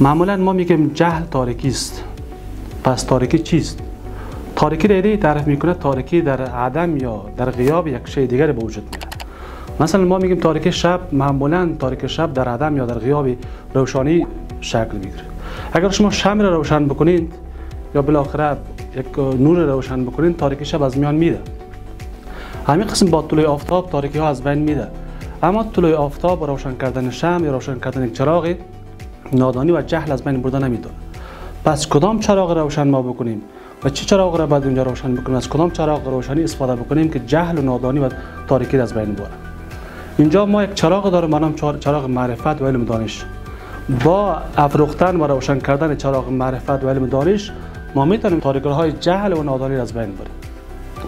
معمولا ما میگیم جهل تاریکی است. پس تاریکی چیست؟ تاریکی را تعریف می‌کنه تاریکی در عدم یا در غیاب یک شی دیگر به وجود میاد مثلا ما میگیم تاریکی شب معمولا تاریکی شب در عدم یا در غیاب روشانی شکل می‌گیره اگر شما شمع را روشن بکنید یا بالاخره یک نور روشن بکنید تاریکی شب از میان میره. همین قسم با طلوع آفتاب تاریکی ها از بین میده اما طلوع آفتاب روشن کردن شمع یا روشن کردن یک چراغ نادانی و جهل از بین بردن نمی‌تونه پس کدام چراغ روشن ما بکنیم و چه چراغ را بعد اونجا روشن بکنیم؟ از کدام چراغ روشنی استفاده بکنیم که جهل و نادانی و تاریکی از بین بره اینجا ما یک چراغ داریم منام چراغ معرفت و علم دانش. با افروختن و روشن کردن چراغ معرفت و علم دانش ما می‌تونیم تاریکی های جهل و نادانی از بین بریم.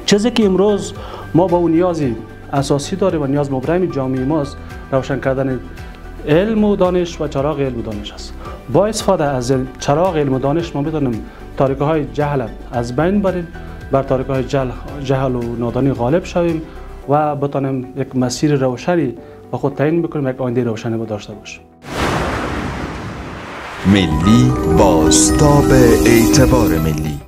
چیزی که امروز ما با اون نیازی اساسی داریم و نیاز مبرم جامعه ماست روشن کردن علم و دانش و چراغ علم و دانش است با استفاده از چراغ علم و دانش ما می‌تونیم تاریکه های جهل از بین بریم بر تاریکه های جهل, جهل و نادانی غالب شویم و بتانیم یک مسیر روشنی با خود تعیین بکنیم یک آینده روشنی داشته باشیم. ملی باستاب اعتبار ملی